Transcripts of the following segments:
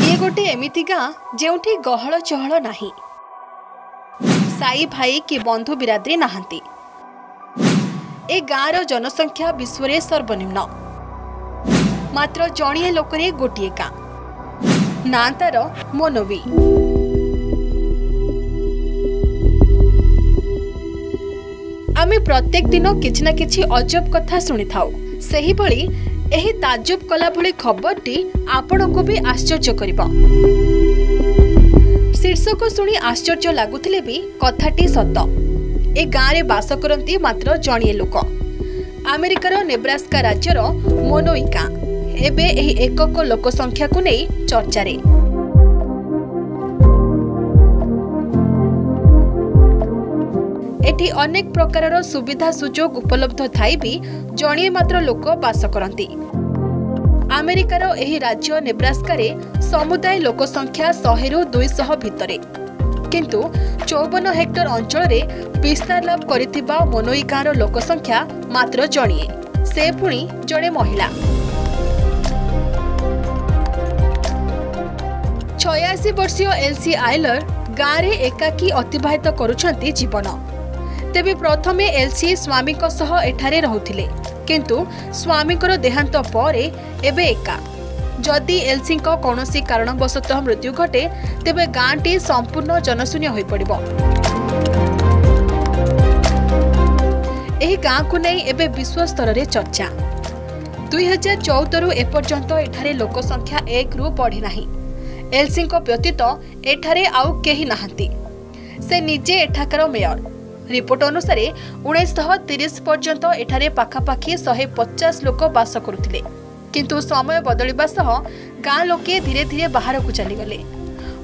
ଇଏ ଗୋଟେ ଏମିତି ଗାଁ ଯେଉଁଠି ଗହଳ ଚହଳ ନାହିଁ। ସାଇ ଭାଇ କି ବନ୍ଧୁ ବିରାଦରୀ ନାହାନ୍ତି। ଏ ଗାଁର ଜନସଂଖ୍ୟା ବିଶ୍ୱରେ ସର୍ବନିମ୍ନ। ମାତ୍ର ଜଣିଏ ଲୋକରେ ଗୋଟିଏ ଗାଁ। ନାଁ ତାର ମୋନୋବି। ଆମେ ପ୍ରତ୍ୟେକ ଦିନ କିଛି ନା କିଛି ଅଜବ କଥା ଶୁଣିଥାଉ। ସେହିଭଳି ଏହି ତାଜୁବ କଲା ଭଳି ଖବରଟି ଆପଣଙ୍କୁ ବି ଆଶ୍ଚର୍ଯ୍ୟ କରିବ। ଶୀର୍ଷକ ଶୁଣି ଆଶ୍ଚର୍ଯ୍ୟ ଲାଗୁଥିଲେ ବି କଥାଟି ସତ। ଏ ଗାଁରେ ବାସ କରନ୍ତି ମାତ୍ର ଜଣିଏ ଲୋକ। ଆମେରିକାର ନେବ୍ରାସ୍କା ରାଜ୍ୟର ମୋନୋଇ ଗାଁ ଏବେ ଏହି ଏକକ ଲୋକ ସଂଖ୍ୟାକୁ ନେଇ ଚର୍ଚ୍ଚାରେ। ଏଠି ଅନେକ ପ୍ରକାରର ସୁବିଧା ସୁଯୋଗ ଉପଲବ୍ଧ ଥାଇ ବି ଜଣିଏ ମାତ୍ର ଲୋକ ବାସ କରନ୍ତି। ଆମେରିକାର ଏହି ରାଜ୍ୟ ନେବ୍ରାସ୍କାରେ ସମୁଦାୟ ଲୋକ ସଂଖ୍ୟା ଶହେରୁ ଦୁଇଶହ ଭିତରେ। କିନ୍ତୁ ଚଉବନ ହେକ୍ଟର ଅଞ୍ଚଳରେ ବିସ୍ତାର ଲାଭ କରିଥିବା ମୋନୋଇ ଗାଁର ଲୋକ ସଂଖ୍ୟା ମାତ୍ର ଜଣିଏ। ସେ ପୁଣି ଜଣେ ମହିଳା। ଛୟାଅଶୀ ବର୍ଷୀୟ ଏଲ୍ସି ଆଇଲର ଗାଁରେ ଏକାକୀ ଅତିବାହିତ କରୁଛନ୍ତି ଜୀବନ। ତେବେ ପ୍ରଥମେ ଏଲ୍ସି ସ୍ୱାମୀଙ୍କ ସହ ଏଠାରେ ରହୁଥିଲେ। କିନ୍ତୁ ସ୍ୱାମୀଙ୍କର ଦେହାନ୍ତ ପରେ ଏବେ ଏକା। ଯଦି ଏଲ୍ସିଙ୍କ କୌଣସି କାରଣବଶତଃ ମୃତ୍ୟୁ ଘଟେ ତେବେ ଗାଁଟି ସମ୍ପୂର୍ଣ୍ଣ ଜନଶୂନ୍ୟ ହୋଇପଡ଼ିବ। ଏହି ଗାଁକୁ ନେଇ ଏବେ ବିଶ୍ୱସ୍ତରରେ ଚର୍ଚ୍ଚା। ଦୁଇ ହଜାର ଚଉଦରୁ ଏପର୍ଯ୍ୟନ୍ତ ଏଠାରେ ଲୋକ ସଂଖ୍ୟା ଏକରୁ ବଢ଼ିନାହିଁ। ଏଲ୍ସିଙ୍କ ବ୍ୟତୀତ ଏଠାରେ ଆଉ କେହି ନାହାନ୍ତି। ସେ ନିଜେ ଏଠାକାର ମେୟର। ରିପୋର୍ଟ ଅନୁସାରେ ଉଣେଇଶଶହ ତିରିଶ ପର୍ଯ୍ୟନ୍ତ ଏଠାରେ ପାଖାପାଖି ଶହେ ପଚାଶ ଲୋକ ବାସ କରୁଥିଲେ। କିନ୍ତୁ ସମୟ ବଦଳିବା ସହ ଗାଁ ଲୋକେ ଧୀରେ ଧୀରେ ବାହାରକୁ ଚାଲିଗଲେ।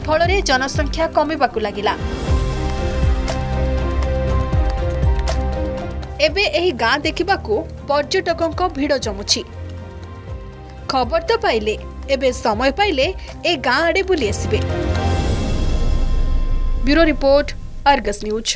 ଫଳରେ ଜନସଂଖ୍ୟା କମିବାକୁ ଲାଗିଲା। ଏବେ ଏହି ଗାଁ ଦେଖିବାକୁ ପର୍ଯ୍ୟଟକଙ୍କ ଭିଡ଼ ଜମୁଛି। ଖବର ତ ପାଇଲେ ଏବେ ସମୟ ପାଇଲେ ଏ ଗାଁ ଆଡ଼େ ବୁଲି ଆସିବେ। Bureau report Argus news.